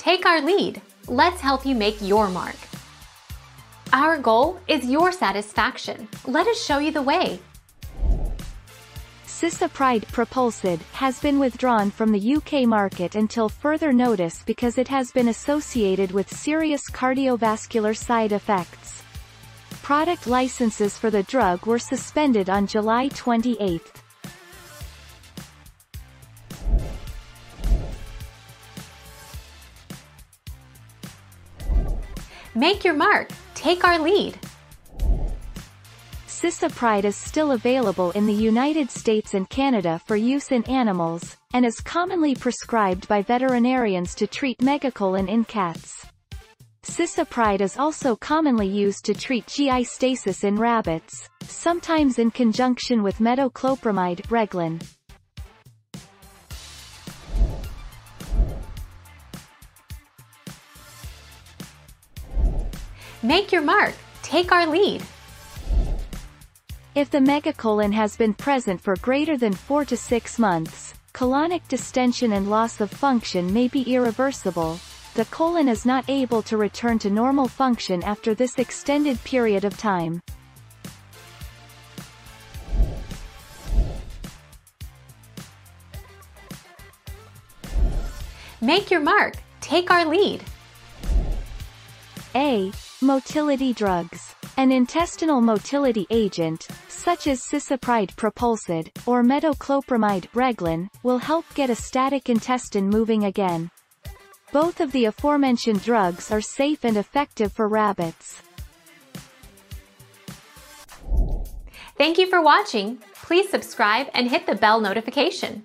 take our lead. Let's help you make your mark. Our goal is your satisfaction. Let us show you the way. Cisapride Propulsid has been withdrawn from the UK market until further notice because it has been associated with serious cardiovascular side effects. Product licenses for the drug were suspended on July 28. Make your mark. Take our lead. Cisapride is still available in the United States and Canada for use in animals, and is commonly prescribed by veterinarians to treat megacolon in cats. Cisapride is also commonly used to treat GI stasis in rabbits, sometimes in conjunction with metoclopramide Reglan. Make your mark. Take our lead. If the megacolon has been present for greater than 4 to 6 months, colonic distension and loss of function may be irreversible. The colon is not able to return to normal function after this extended period of time. Make your mark. Take our lead. A. Motility drugs. An intestinal motility agent, such as cisapride propulsid, or metoclopramide Reglan, will help get a static intestine moving again. Both of the aforementioned drugs are safe and effective for rabbits. Thank you for watching. Please subscribe and hit the bell notification.